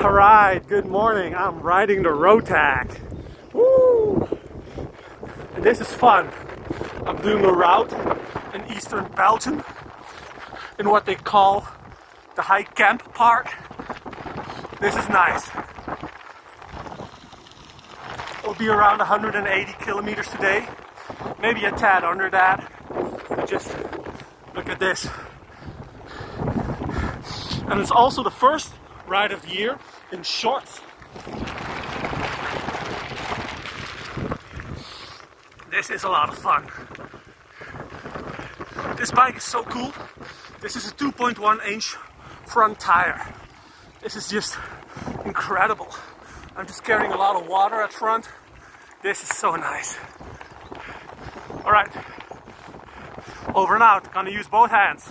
All right, good morning. I'm riding the Rowtag. Woo! And this is fun. I'm doing a route in eastern Belgium in what they call the High Camp Park. This is nice. It'll be around 180 kilometers today, maybe a tad under that. Just look at this. And it's also the first ride of the year in shorts. This is a lot of fun. This bike is so cool. This is a 2.1 inch front tire. This is just incredible. I'm just carrying a lot of water at front. This is so nice. All right, over and out. Gonna use both hands.